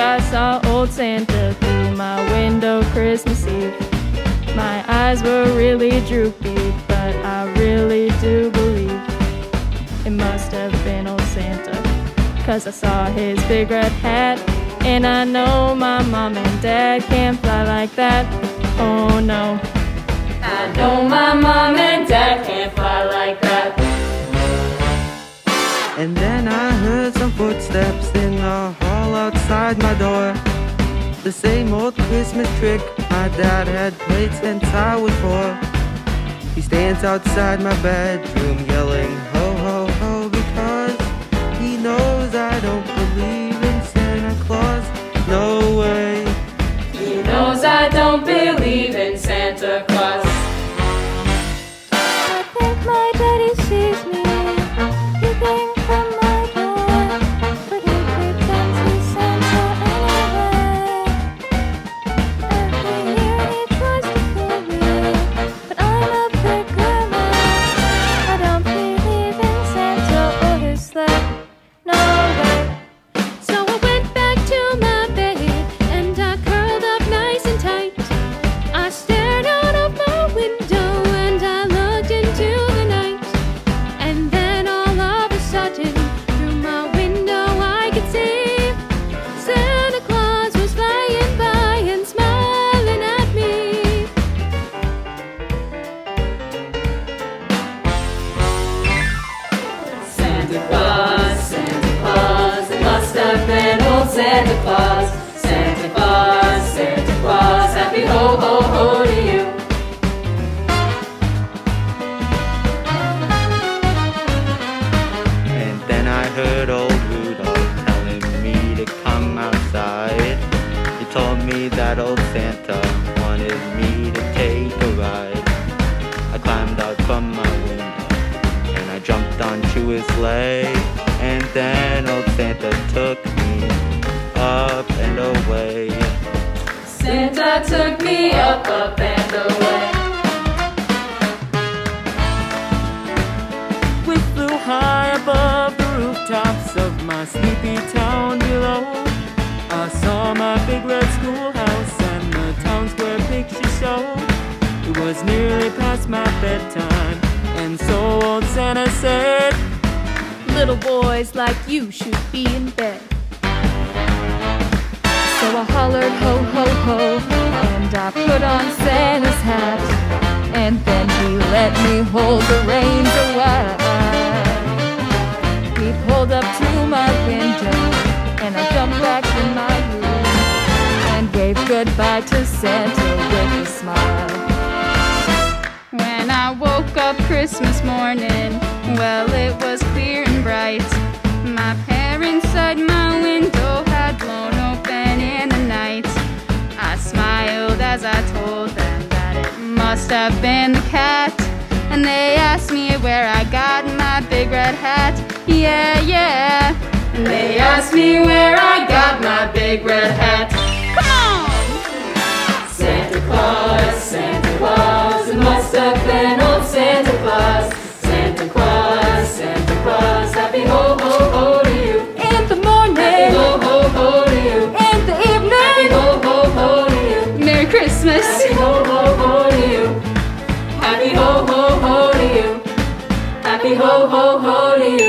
I saw old Santa through my window Christmas Eve. My eyes were really droopy, but I really do believe it must have been old Santa. Cause I saw his big red hat, and I know my mom and dad can't fly like that. Oh no. I know my mom and dad can't fly like that. And then I heard some footsteps in the hall outside my door. The same old Christmas trick my dad had played since I was four. He stands outside my bedroom yelling, ho ho ho, because he knows I don't believe in Santa Claus. No way. He knows I don't believe in Santa Claus. Santa Claus. Santa Claus, Santa Claus, happy ho ho ho to you. And then I heard old Rudolph telling me to come outside. He told me that old Santa wanted me to take a ride. I climbed out from my window and I jumped onto his sleigh. And then old Santa took up and away. Santa took me up, up and away. We flew high above the rooftops of my sleepy town below. I saw my big red schoolhouse and the town square picture show. It was nearly past my bedtime, and so old Santa said, Little boys like you should be in bed. So I hollered ho ho ho, and I put on Santa's hat, and then he let me hold the reins a while. He pulled up to my window, and I jumped back in my room and waved goodbye to Santa with a smile. When I woke up Christmas morning, well, it was clear and bright. My have been the cat. And they asked me where I got my big red hat. Yeah, yeah. And they asked me where I got my big red hat. Ho ho